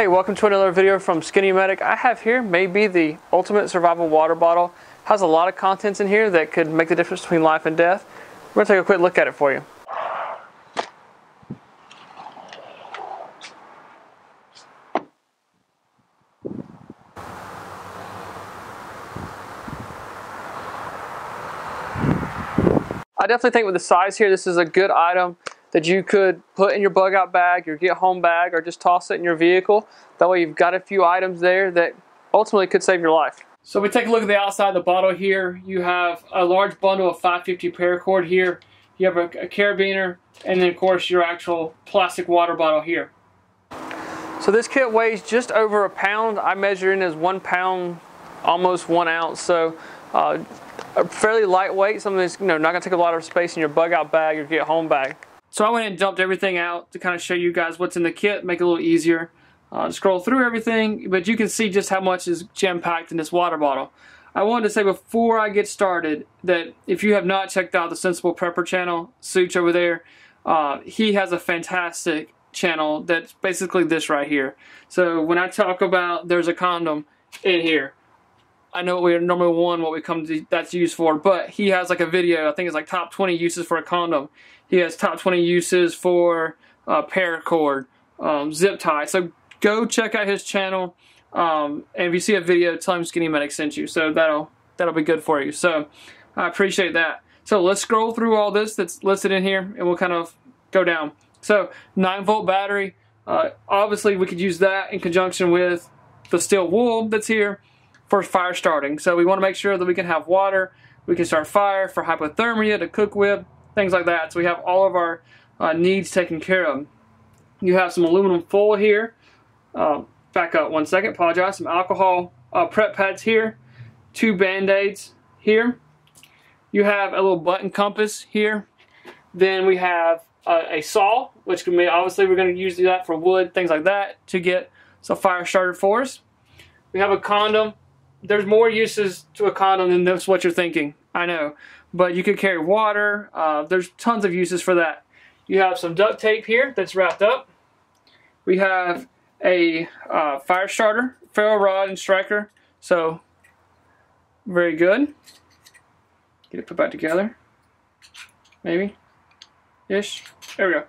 Hey, welcome to another video from Skinny Medic. I have here maybe the ultimate survival water bottle. Has a lot of contents in here that could make the difference between life and death. We're gonna take a quick look at it for you. I definitely think with the size here, this is a good item that you could put in your bug out bag, your get home bag, or just toss it in your vehicle. That way you've got a few items there that ultimately could save your life. So we take a look at the outside of the bottle here. You have a large bundle of 550 paracord here. You have a, a carabiner, and then of course your actual plastic water bottle here. So this kit weighs just over a pound. I measure in as one pound, almost one ounce. So uh, fairly lightweight, something that's you know, not gonna take a lot of space in your bug out bag or get home bag. So I went and dumped everything out to kind of show you guys what's in the kit, make it a little easier. Uh, scroll through everything, but you can see just how much is jam-packed in this water bottle. I wanted to say before I get started that if you have not checked out the Sensible Prepper channel, Such over there, uh, he has a fantastic channel that's basically this right here. So when I talk about there's a condom in here, I know we're normally one what we come to that's used for, but he has like a video. I think it's like top 20 uses for a condom. He has top 20 uses for uh, paracord, um, zip tie. So go check out his channel. Um, and if you see a video, tell him Skinny Medic sent you. So that'll that'll be good for you. So I appreciate that. So let's scroll through all this that's listed in here, and we'll kind of go down. So 9 volt battery. Uh, obviously, we could use that in conjunction with the steel wool that's here for fire starting. So we want to make sure that we can have water, we can start fire for hypothermia to cook with, things like that. So we have all of our uh, needs taken care of. You have some aluminum foil here. Uh, back up one second, apologize. Some alcohol uh, prep pads here. Two band-aids here. You have a little button compass here. Then we have uh, a saw, which can be, obviously we're going to use that for wood, things like that, to get some fire started for us. We have a condom there's more uses to a condom than that's what you're thinking. I know. But you could carry water. Uh, there's tons of uses for that. You have some duct tape here that's wrapped up. We have a uh, fire starter, ferro rod, and striker. So, very good. Get it put back together. Maybe. Ish. There we go.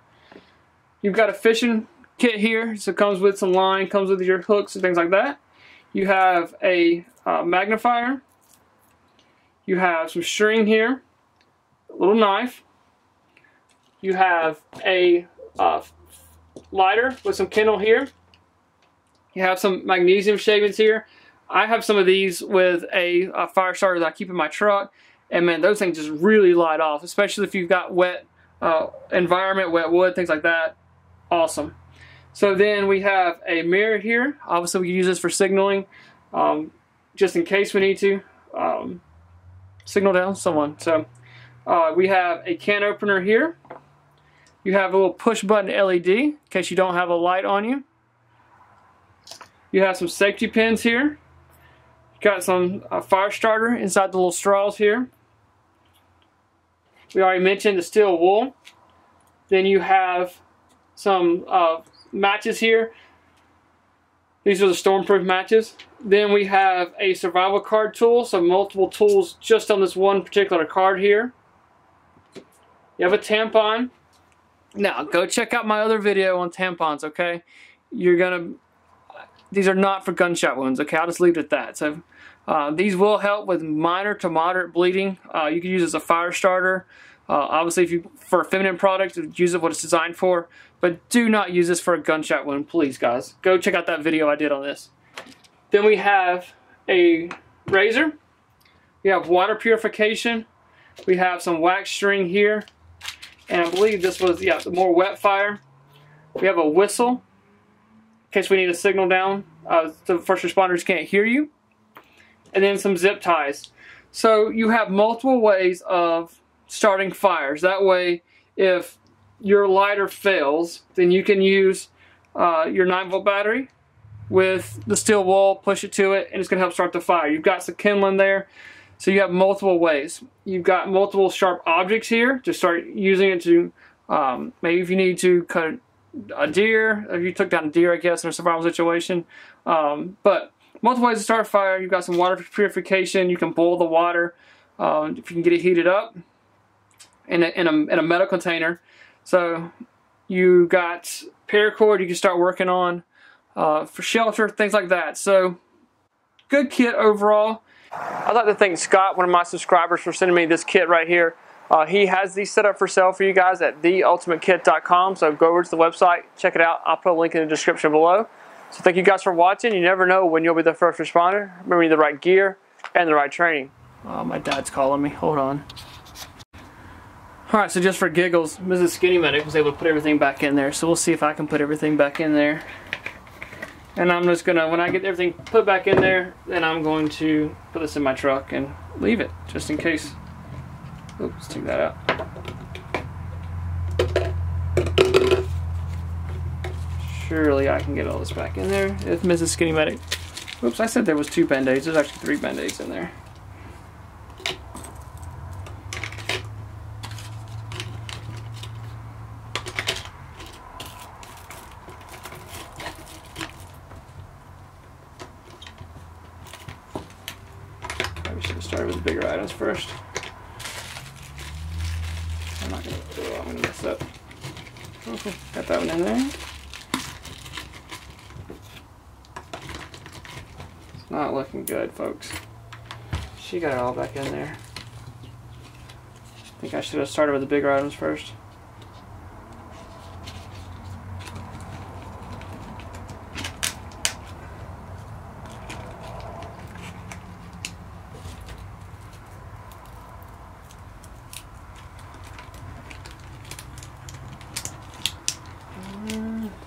You've got a fishing kit here. So it comes with some line, comes with your hooks and things like that. You have a uh, magnifier. You have some string here, a little knife. You have a uh, lighter with some Kindle here. You have some magnesium shavings here. I have some of these with a, a, fire starter that I keep in my truck. And man, those things just really light off, especially if you've got wet uh, environment, wet wood, things like that. Awesome. So then we have a mirror here. Obviously we can use this for signaling. Um, just in case we need to um, signal down someone. So uh, we have a can opener here. You have a little push button LED in case you don't have a light on you. You have some safety pins here. Got some uh, fire starter inside the little straws here. We already mentioned the steel wool. Then you have some uh, matches here. These are the stormproof matches. Then we have a survival card tool, so multiple tools just on this one particular card here. You have a tampon. Now, go check out my other video on tampons, okay? You're gonna, these are not for gunshot wounds, okay? I'll just leave it at that. So, uh, these will help with minor to moderate bleeding. Uh, you can use as a fire starter. Uh, obviously, if you for a feminine product, use it what it's designed for. But do not use this for a gunshot wound, please, guys. Go check out that video I did on this. Then we have a razor. We have water purification. We have some wax string here. And I believe this was, yeah, the more wet fire. We have a whistle in case we need a signal down uh, so first responders can't hear you. And then some zip ties. So you have multiple ways of starting fires. That way, if your lighter fails, then you can use uh, your 9 volt battery with the steel wool, push it to it, and it's going to help start the fire. You've got some kindling there, so you have multiple ways. You've got multiple sharp objects here to start using it to, um, maybe if you need to cut a deer, if you took down a deer, I guess, in a survival situation. Um, but multiple ways to start a fire. You've got some water purification. You can boil the water um, if you can get it heated up in a, in a, in a metal container. So you got paracord you can start working on uh, for shelter, things like that. So good kit overall. I'd like to thank Scott, one of my subscribers, for sending me this kit right here. Uh, he has these set up for sale for you guys at theultimatekit.com. So go over to the website, check it out. I'll put a link in the description below. So thank you guys for watching. You never know when you'll be the first responder. Remember, the right gear and the right training. Oh, my dad's calling me. Hold on. Alright, so just for giggles, Mrs. Skinny Medic was able to put everything back in there. So we'll see if I can put everything back in there. And I'm just gonna, when I get everything put back in there, then I'm going to put this in my truck and leave it, just in case. Oops, take that out. Surely I can get all this back in there. if Mrs. Skinny Medic. Oops, I said there was two band-aids. There's actually three band-aids in there. Probably should have started with the bigger items first. I'm not gonna. Oh, I'm gonna mess up. Got that one in there. It's not looking good, folks. She got it all back in there. I think I should have started with the bigger items first.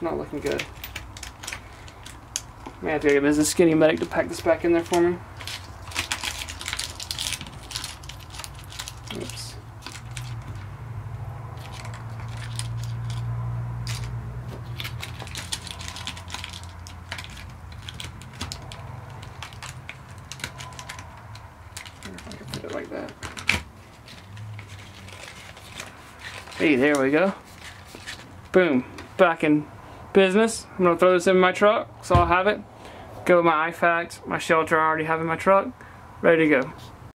Not looking good. May I have to get Mrs. Skinny Medic to pack this back in there for me. Oops. I it like that. Hey, there we go. Boom. Back in business. I'm gonna throw this in my truck, so I'll have it. Go with my IFAKs, my shelter I already have in my truck. Ready to go.